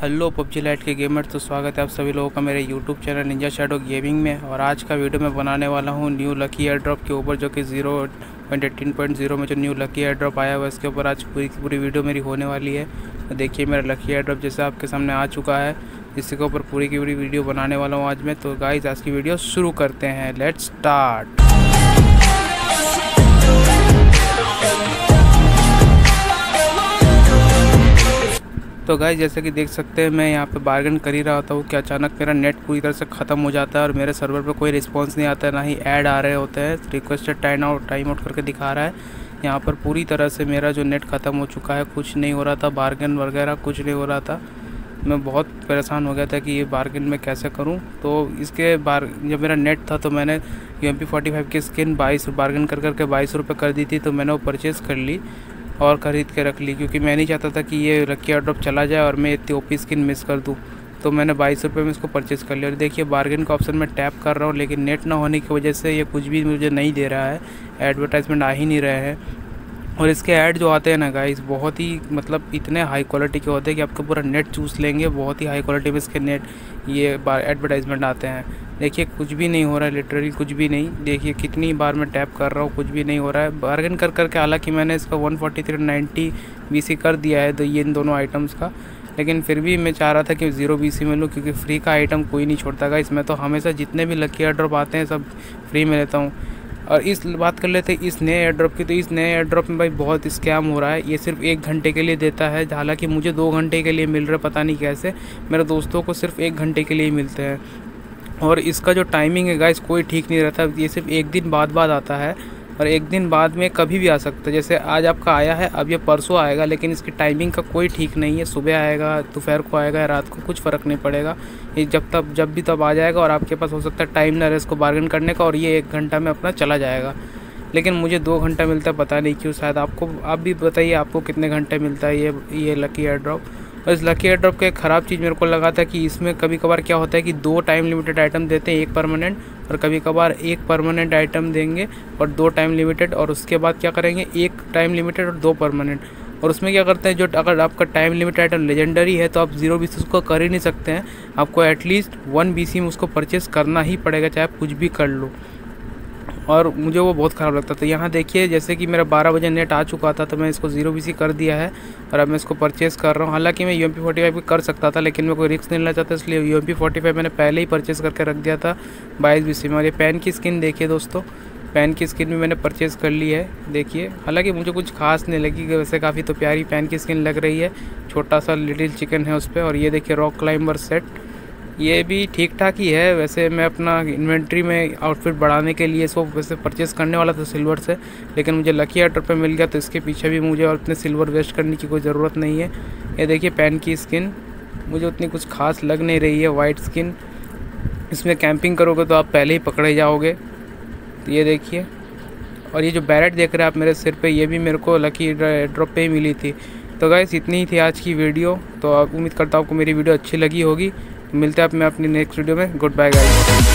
Hello, PUBG lite के gamer तो स्वागत है आप सभी लोगों का मेरे YouTube channel ninja shadow gaming में। और आज का वीडियो मैं बनाने वाला हूँ न्यू लकी एयर ड्रॉप के ऊपर, जो कि zero point eighteen point zero में जो न्यू लकी एयर ड्रॉप आया हुआ है इसके ऊपर आज पूरी की पूरी वीडियो मेरी होने वाली है। तो देखिए, मेरा लकी एयर ड्रॉप जैसे आपके सामने आ चुका है इसके ऊपर पूरी की पूरी वीडियो बनाने वाला हूँ आज मैं। तो गाइज़ आज की वीडियो शुरू करते हैं। लेट्स स्टार्ट तो गाय जैसे कि देख सकते हैं, मैं यहाँ पे बार्गन कर ही रहा होता हूँ कि अचानक मेरा नेट पूरी तरह से ख़त्म हो जाता है और मेरे सर्वर पे कोई रिस्पांस नहीं आता, ना ही ऐड आ रहे होते हैं। Requested time out time out करके दिखा रहा है। यहाँ पर पूरी तरह से मेरा जो नेट ख़त्म हो चुका है, कुछ नहीं हो रहा था बार्गन वगैरह कुछ नहीं हो रहा था। मैं बहुत परेशान हो गया था कि ये बार्गन मैं कैसे करूँ? तो इसके बार, जब मेरा नेट था तो मैंने U M P forty five की स्किन बाईस बार्गन कर करके बाईस रुपये कर दी थी तो मैंने वो परचेज़ कर ली। और ख़रीद के रख ली, क्योंकि मैं नहीं चाहता था कि ये लक्की ड्रॉप चला जाए और मैं इतनी ओपी स्किन मिस कर दूँ। तो मैंने बाईस रुपये में इसको परचेज़ कर लिया। और देखिए बार्गेन का ऑप्शन मैं टैप कर रहा हूँ, लेकिन नेट ना होने की वजह से ये कुछ भी मुझे नहीं दे रहा है। एडवर्टाइजमेंट आ ही नहीं रहे हैं। और इसके ऐड जो आते हैं ना गाइस बहुत ही मतलब इतने हाई क्वालिटी के होते हैं कि आपका पूरा नेट चूस लेंगे, बहुत ही हाई क्वालिटी में इसके नेट ये एडवर्टाइजमेंट आते हैं। देखिए, कुछ भी नहीं हो रहा है लिटरली कुछ भी नहीं। देखिए, कितनी बार मैं टैप कर रहा हूँ, कुछ भी नहीं हो रहा है। बार्गन कर, करके हालाँकि मैंने इसका one forty three ninety B C कर दिया है तो ये इन दोनों आइटम्स का। लेकिन फिर भी मैं चाह रहा था कि ज़ीरो बी सी में लूँ, क्योंकि फ्री का आइटम कोई नहीं छोड़ता। का इसमें तो हमेशा जितने भी लकी ड्रॉप आते हैं, सब फ्री में लेता हूँ। और इस, बात कर लेते हैं, इस नए एयर ड्रॉप की तो इस नए एयर ड्रॉप में भाई बहुत स्कैम हो रहा है। ये सिर्फ़ एक घंटे के लिए देता है। हालाँकि मुझे दो घंटे के लिए मिल रहा है, पता नहीं कैसे। मेरे दोस्तों को सिर्फ़ एक घंटे के लिए मिलते हैं। और इसका जो टाइमिंग है गाइस कोई ठीक नहीं रहता। ये सिर्फ़ एक दिन बाद बाद आता है और एक दिन बाद में कभी भी आ सकता है। जैसे आज आपका आया है, अब ये परसों आएगा, लेकिन इसकी टाइमिंग का कोई ठीक नहीं है। सुबह आएगा, दोपहर को आएगा या रात को, कुछ फ़र्क नहीं पड़ेगा। ये जब तब, जब भी तब आ जाएगा और आपके पास हो सकता है टाइम ना रहे इसको बार्गन करने का और ये एक घंटा में अपना चला जाएगा। लेकिन मुझे दो घंटा मिलता है, पता नहीं क्यों, शायद आपको, आप भी बताइए आपको कितने घंटे मिलता है ये ये लकी एयर ड्रॉप और इस लकी एयर ड्रॉप का एक ख़राब चीज़ मेरे को लगा था कि इसमें कभी कभार क्या होता है कि दो टाइम लिमिटेड आइटम देते हैं, एक परमानेंट और कभी कभार एक परमानेंट आइटम देंगे और दो टाइम लिमिटेड और उसके बाद क्या करेंगे, एक टाइम लिमिटेड और दो परमानेंट और उसमें क्या करते हैं, जो अगर आपका टाइम लिमिट आइटम लेजेंडरी है तो आप ज़ीरो BC उसको कर ही नहीं सकते हैं। आपको एटलीस्ट वन बी में उसको परचेस करना ही पड़ेगा, चाहे आप कुछ भी कर लो। और मुझे वो बहुत ख़राब लगता था। यहाँ देखिए, जैसे कि मेरा 12 बजे नेट आ चुका था तो मैं इसको ज़ीरो बीसी कर दिया है और अब मैं इसको परचेज़ कर रहा हूँ। हालाँकि मैं यू एम फाइव कर सकता था, लेकिन मैं कोई रिस्क नहीं लेना चाहता, इसलिए यू एम मैंने पहले ही परचेज़ करके रख दिया था बाईस बी सी में। और ये पेन की स्किन देखिए दोस्तों, पेन की स्किन भी मैंने परचेज़ कर ली है, देखिए। हालाँकि मुझे कुछ खास नहीं लगी, वैसे काफ़ी तो प्यारी पेन की स्किन लग रही है, छोटा सा लिटिल चिकन है उस पर और ये देखिए रॉक क्लाइंबर सेट ये भी ठीक ठाक ही है। वैसे मैं अपना इन्वेंट्री में आउटफिट बढ़ाने के लिए इसको वैसे परचेस करने वाला था सिल्वर से, लेकिन मुझे लकी आर्टर पे मिल गया तो इसके पीछे भी मुझे और इतने सिल्वर वेस्ट करने की कोई ज़रूरत नहीं है। ये देखिए पैन की स्किन मुझे उतनी कुछ खास लग नहीं रही है वाइट स्किन इसमें कैंपिंग करोगे तो आप पहले ही पकड़े जाओगे। तो ये देखिए, और ये जो बैरेट देख रहे हैं आप मेरे सिर पे, ये भी मेरे को लकी ड्रॉप पे ही मिली थी। तो गाइस इतनी ही थी आज की वीडियो तो आप उम्मीद करता हूँ आपको मेरी वीडियो अच्छी लगी होगी। मिलते हैं आप में अपनी नेक्स्ट वीडियो में. Good bye guys